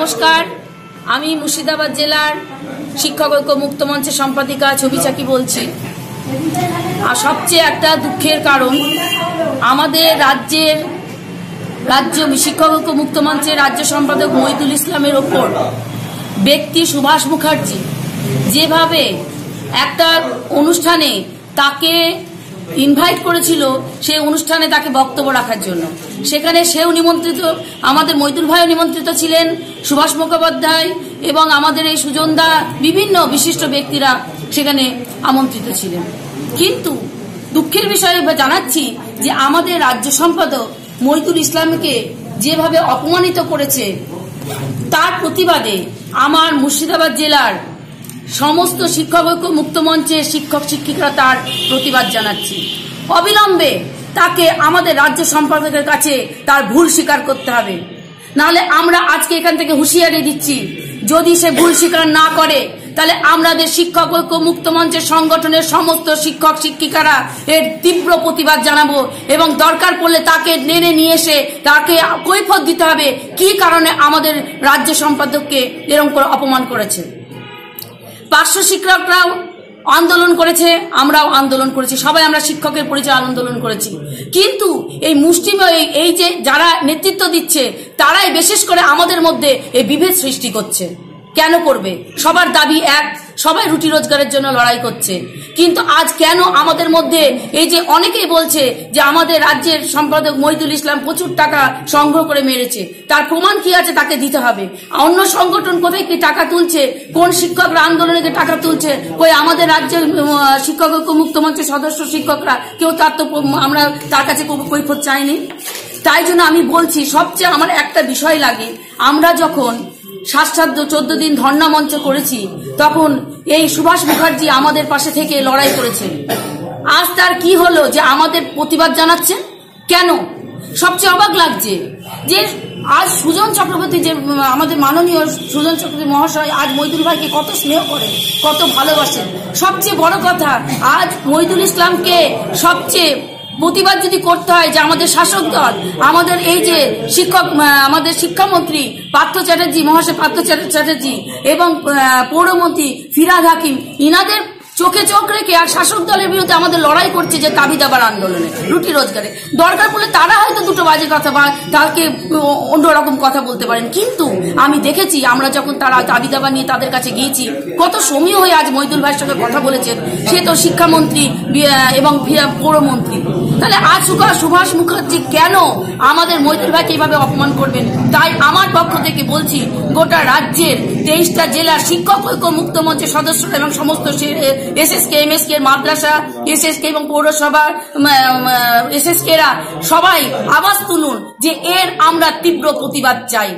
নমস্কার। আমি মুর্শিদাবাদ জেলার শিক্ষক ঐক্য মুক্ত মঞ্চের সম্পাদিকা ছবি চাকি বলছি। আর সবচেয়ে একটা দুঃখের কারণ, আমাদের রাজ্যের রাজ্য শিক্ষক ঐক্য মুক্ত মঞ্চের রাজ্য সম্পাদক মহিদুল ইসলামের ওপর ব্যক্তি সুভাষ মুখার্জি যেভাবে একটা অনুষ্ঠানে তাকে ইনভাইট করেছিল সেই অনুষ্ঠানে তাকে বক্তব্য রাখার জন্য। সেখানে সেও নিমন্ত্রিত, আমাদের মৈদুল ভাইও নিমন্ত্রিত ছিলেন, সুভাষ মুখোপাধ্যায় এবং আমাদের এই সুজনদা বিভিন্ন বিশিষ্ট ব্যক্তিরা সেখানে আমন্ত্রিত ছিলেন। কিন্তু দুঃখের বিষয়ে জানাচ্ছি যে আমাদের রাজ্য সম্পাদক মৈদুল ইসলামকে যেভাবে অপমানিত করেছে, তার প্রতিবাদে আমার মুর্শিদাবাদ জেলার সমস্ত শিক্ষক ঐক্য মুক্ত মঞ্চের শিক্ষক শিক্ষিকারা তার প্রতিবাদ জানাচ্ছি। অবিলম্বে তাকে আমাদের রাজ্য সম্পাদকের কাছে তার ভুল স্বীকার করতে হবে। নাহলে আমরা আজকে এখান থেকে হুঁশিয়ারি দিচ্ছি, যদি সে ভুল স্বীকার না করে, তাহলে আমাদের শিক্ষক ঐক্য মুক্ত মঞ্চের সংগঠনের সমস্ত শিক্ষক শিক্ষিকারা এর তীব্র প্রতিবাদ জানাব এবং দরকার পড়লে তাকে নেনে নিয়ে এসে তাকে কৈফত দিতে হবে। কি কারণে আমাদের রাজ্য সম্পাদককে এরকম করে অপমান করেছে? পার্শ্ব শিক্ষকরাও আন্দোলন করেছে, আমরাও আন্দোলন করেছি। সবাই আমরা শিক্ষকের পরিচয় আন্দোলন করেছি। কিন্তু এই মুষ্টিময় এই যে যারা নেতৃত্ব দিচ্ছে, তারাই বিশেষ করে আমাদের মধ্যে এই বিভেদ সৃষ্টি করছে। কেন করবে? সবার দাবি এক সবাই রুটি রোজগারের জন্য লড়াই করছে। কিন্তু আজ কেন আমাদের মধ্যে এই যে অনেকেই বলছে যে আমাদের রাজ্যের সম্পাদক মহিদুল ইসলাম প্রচুর টাকা সংগ্রহ করে মেরেছে, তার প্রমাণ কি আছে তাকে দিতে হবে? অন্য সংগঠন কোথায় কি টাকা তুলছে? কোন শিক্ষকরা আন্দোলনে টাকা তুলছে? কই আমাদের রাজ্যের শিক্ষক ঐক্য মুক্ত মঞ্চের সদস্য শিক্ষকরা? কেউ তার তো আমরা তার কাছে কৈফত চাইনি। তাই জন্য আমি বলছি, সবচেয়ে আমার একটা বিষয় লাগে। আমরা যখন সাতসাধ্য চোদ্দ দিন ধর্ণা মঞ্চ করেছি, তখন এই সুভাষ মুখার্জি আমাদের পাশে থেকে লড়াই করেছেন। আজ তার কি হলো যে আমাদের প্রতিবাদ জানাচ্ছেন কেন? সবচেয়ে অবাক লাগছে যে আজ সুজন চক্রবর্তী যে আমাদের মাননীয় সুজন চক্রবর্তী মহাশয় আজ মৈদুল ভাইকে কত স্নেহ করেন, কত ভালোবাসেন। সবচেয়ে বড় কথা, আজ মৈদুল ইসলামকে সবচেয়ে প্রতিবাদ যদি করতে হয় যে আমাদের শাসক দল, আমাদের এই যে শিক্ষক আমাদের শিক্ষামন্ত্রী পার্থ চ্যাটার্জি, মহাশয় পার্থ চ্যাটার্জি এবং পৌরমন্ত্রী ফিরাদ হাকিম, ইনাদের চোখে চোখ রেখে আর শাসক দলের বিরুদ্ধে আমাদের লড়াই করছে যে দাবি দাবার আন্দোলনে, রুটি রোজগারে। দরকার পড়লে তারা হয়তো দুটো বাজে কথা বা তাকে অন্যরকম কথা বলতে পারেন। কিন্তু আমি দেখেছি, আমরা যখন তারা দাবি দাবা নিয়ে তাদের কাছে গিয়েছি, কত সময় হয়ে আজ মহিদুল ভাইয়ের সঙ্গে কথা বলেছেন। সে তো শিক্ষামন্ত্রী এবং পৌরমন্ত্রী। তাহলে আজ সুভাষ মুখার্জি কেন আমাদের মৈদুল ভাইকে এইভাবে অপমান করবেন? তাই আমার পক্ষ থেকে বলছি, গোটা রাজ্যের তেইশটা জেলার শিক্ষক ঐক্য মুক্ত মঞ্চের সদস্য এবং সমস্ত এসএসকে কে মাদ্রাসা এসএসকে এবং পৌরসভা এস রা সবাই আওয়াজ তুলুন যে এর আমরা তীব্র প্রতিবাদ চাই।